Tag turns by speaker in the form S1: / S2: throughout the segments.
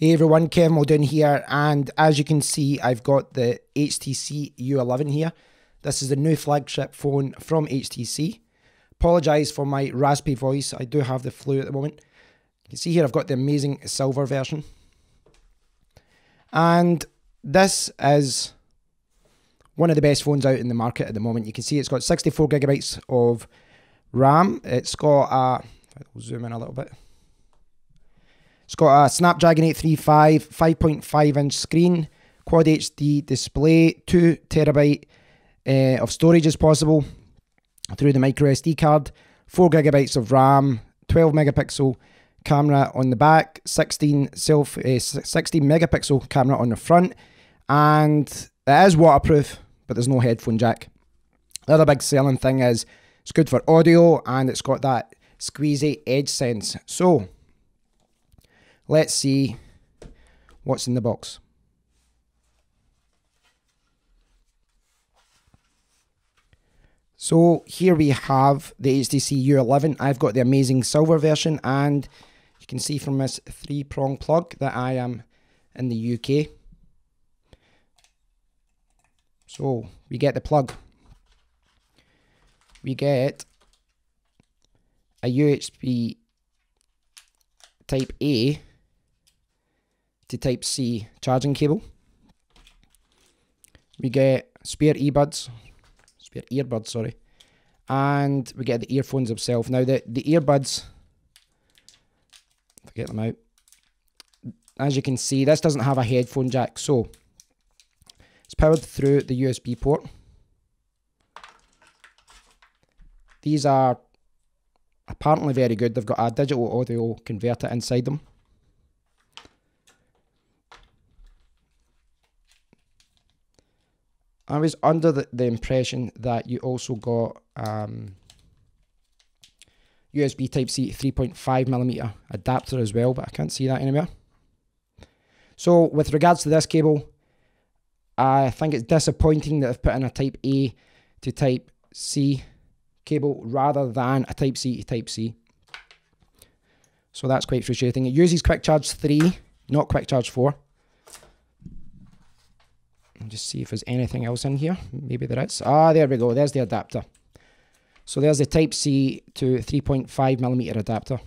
S1: Hey everyone, Kevin Muldoon here, and as you can see, I've got the HTC U11 here. This is the new flagship phone from HTC. Apologise for my raspy voice, I do have the flu at the moment. You can see here I've got the amazing silver version. And this is one of the best phones out in the market at the moment. You can see it's got 64 gigabytes of RAM. It's got a, I'll zoom in a little bit. It's got a Snapdragon 835, 5.5 inch screen, Quad HD display, 2 terabyte uh, of storage is possible through the micro SD card, 4 gigabytes of RAM, 12 megapixel camera on the back, 16 self uh, 16 megapixel camera on the front, and it is waterproof, but there's no headphone jack. The other big selling thing is it's good for audio and it's got that squeezy edge sense. So Let's see what's in the box. So here we have the HTC U11. I've got the amazing silver version and you can see from this three prong plug that I am in the UK. So we get the plug. We get a USB type A to Type C charging cable. We get spare earbuds, spare earbuds, sorry, and we get the earphones themselves. Now the the earbuds, forget them out. As you can see, this doesn't have a headphone jack, so it's powered through the USB port. These are apparently very good. They've got a digital audio converter inside them. I was under the, the impression that you also got um, USB Type C 3.5 millimeter adapter as well, but I can't see that anywhere. So with regards to this cable, I think it's disappointing that I've put in a Type A to Type C cable rather than a Type C to Type C. So that's quite frustrating. It uses Quick Charge 3, not Quick Charge 4 just see if there's anything else in here. Maybe there is. Ah, there we go. There's the adapter. So there's the Type C to 3.5 millimeter adapter.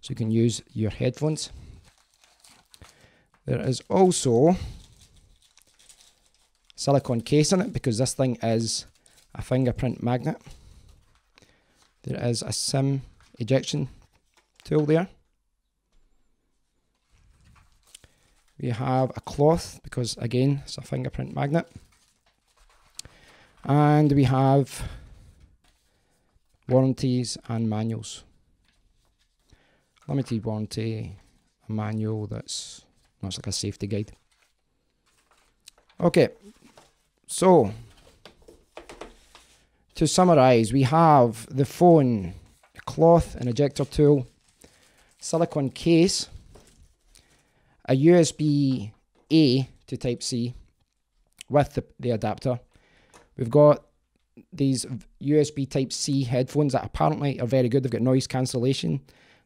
S1: So you can use your headphones. There is also silicone case in it because this thing is a fingerprint magnet. There is a SIM ejection tool there. We have a cloth because again it's a fingerprint magnet. And we have warranties and manuals. Limited warranty, a manual that's much like a safety guide. Okay, so to summarize, we have the phone, a cloth, an ejector tool, silicone case, a USB A to Type C with the, the adapter. We've got these USB Type C headphones that apparently are very good. They've got noise cancellation.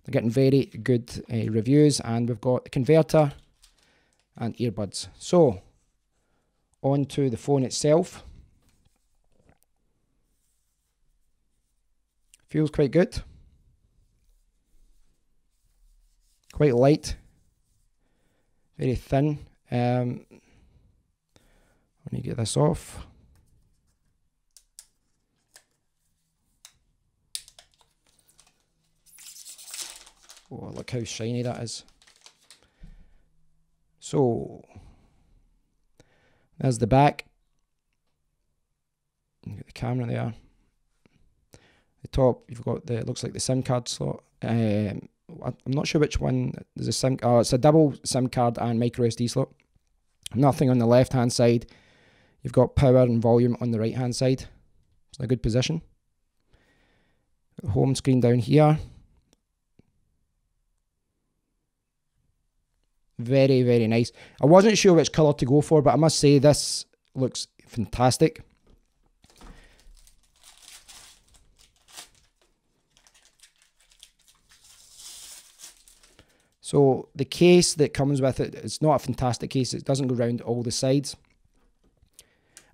S1: They're getting very good uh, reviews, and we've got a converter and earbuds. So, on to the phone itself. Feels quite good. Quite light very thin. Um, let me get this off. Oh, look how shiny that is. So, there's the back. You Get the camera there. The top, you've got the, looks like the SIM card slot. Um, I'm not sure which one. There's a SIM. Oh, it's a double SIM card and micro SD slot. Nothing on the left hand side. You've got power and volume on the right hand side. It's in a good position. Home screen down here. Very, very nice. I wasn't sure which colour to go for, but I must say this looks fantastic. So the case that comes with it, it's not a fantastic case. It doesn't go around all the sides.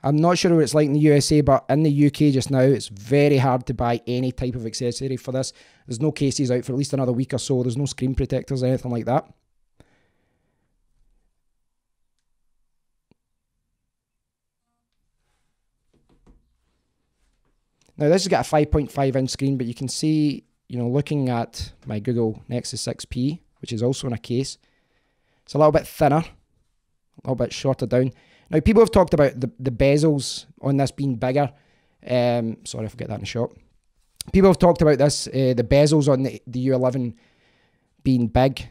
S1: I'm not sure what it's like in the USA, but in the UK just now, it's very hard to buy any type of accessory for this. There's no cases out for at least another week or so. There's no screen protectors or anything like that. Now this has got a 5.5 inch screen, but you can see, you know, looking at my Google Nexus 6P, which is also in a case, it's a little bit thinner, a little bit shorter down. Now people have talked about the, the bezels on this being bigger. Um, sorry, I forget that in the shop. People have talked about this, uh, the bezels on the, the U11 being big.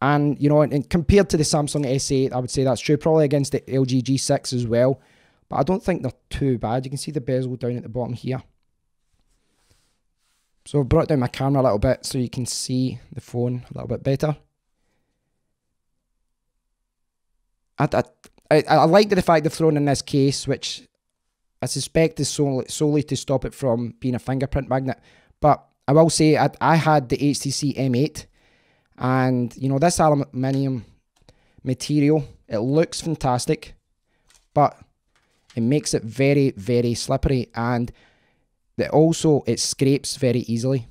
S1: And, you know, and compared to the Samsung S8, I would say that's true. Probably against the LG G6 as well. But I don't think they're too bad. You can see the bezel down at the bottom here. So I've brought down my camera a little bit so you can see the phone a little bit better. I, I, I like the fact they've thrown in this case, which I suspect is solely, solely to stop it from being a fingerprint magnet. But I will say I, I had the HTC M8 and you know this aluminium material, it looks fantastic, but it makes it very, very slippery and that also it scrapes very easily.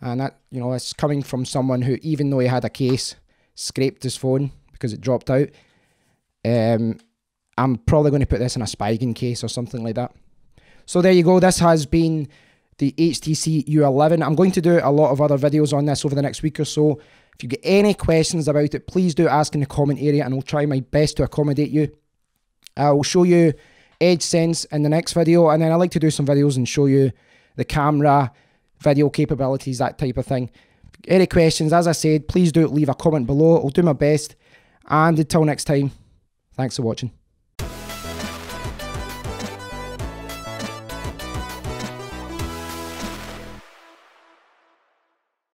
S1: And that, you know, it's coming from someone who, even though he had a case, scraped his phone because it dropped out. Um, I'm probably going to put this in a Spigen case or something like that. So there you go. This has been the HTC U11. I'm going to do a lot of other videos on this over the next week or so. If you get any questions about it, please do ask in the comment area and I'll try my best to accommodate you. I will show you Edge Sense in the next video, and then I like to do some videos and show you the camera, video capabilities, that type of thing. Any questions, as I said, please do leave a comment below. I'll do my best. And until next time, thanks for watching.